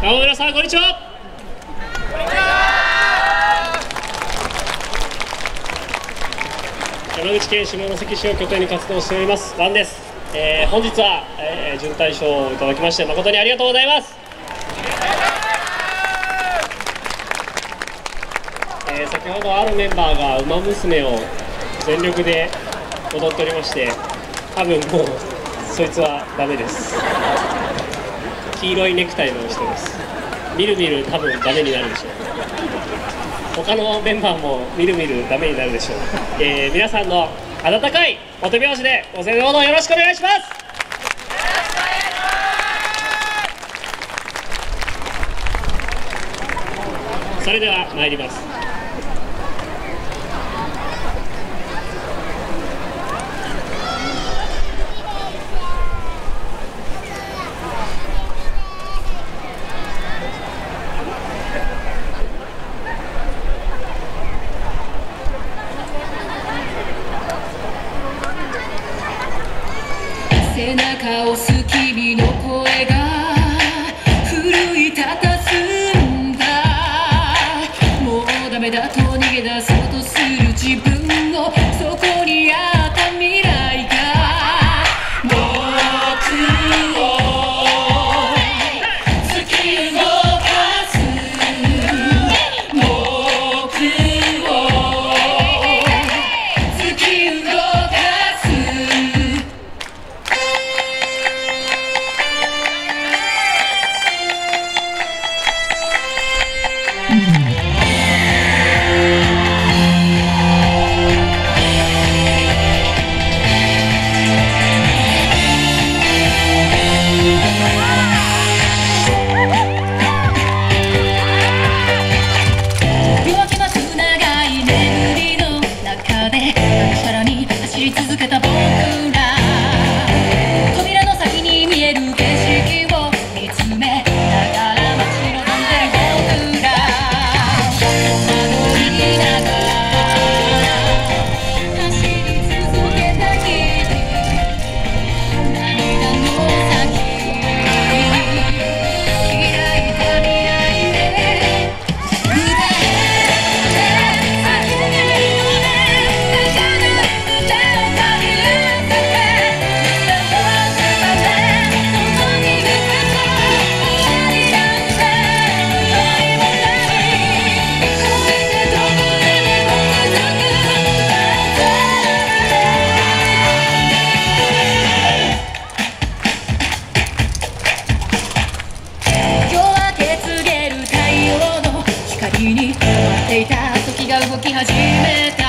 どうも皆さんこんにちは。山口県下関市を拠点に活動しておりますワンです、えー本日は、えー準大賞をいただきまして誠にありがとうございます。えー先ほどあるメンバーが「ウマ娘」を全力で踊っておりまして多分もうそいつはダメです。黄色いネクタイの人です。みるみる多分ダメになるでしょう。他のメンバーもみるみるダメになるでしょう、えー皆さんの温かいお手拍子でご清聴のよろしくお願いします。それでは参ります。背中を押す君の声が奮い立たすんだ。もうダメだと逃げ出す。っていた時が動き始めた